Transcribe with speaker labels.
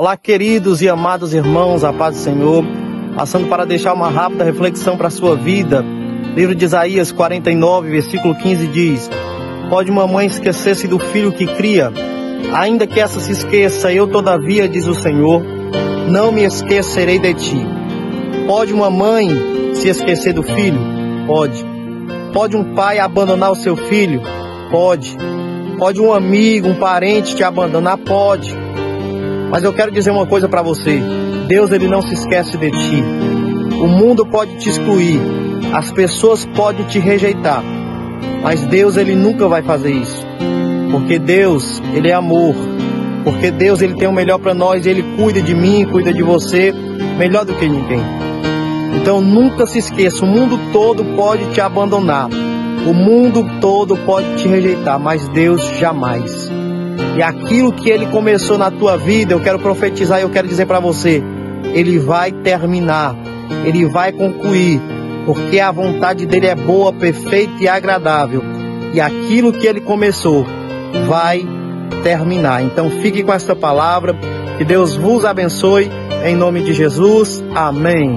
Speaker 1: Olá, queridos e amados irmãos, a paz do Senhor. Passando para deixar uma rápida reflexão para a sua vida. Livro de Isaías 49, versículo 15 diz: Pode uma mãe esquecer-se do filho que cria, ainda que essa se esqueça, eu todavia, diz o Senhor, não me esquecerei de ti. Pode uma mãe se esquecer do filho? Pode. Pode um pai abandonar o seu filho? Pode. Pode um amigo, um parente te abandonar? Pode. Mas eu quero dizer uma coisa para você. Deus ele não se esquece de ti. O mundo pode te excluir, as pessoas podem te rejeitar, mas Deus ele nunca vai fazer isso. Porque Deus, ele é amor. Porque Deus ele tem o melhor para nós, ele cuida de mim, cuida de você melhor do que ninguém. Então nunca se esqueça, o mundo todo pode te abandonar. O mundo todo pode te rejeitar, mas Deus jamais. E aquilo que ele começou na tua vida, eu quero profetizar e eu quero dizer para você, ele vai terminar, ele vai concluir, porque a vontade dele é boa, perfeita e agradável. E aquilo que ele começou vai terminar. Então fique com esta palavra, que Deus vos abençoe, em nome de Jesus. Amém.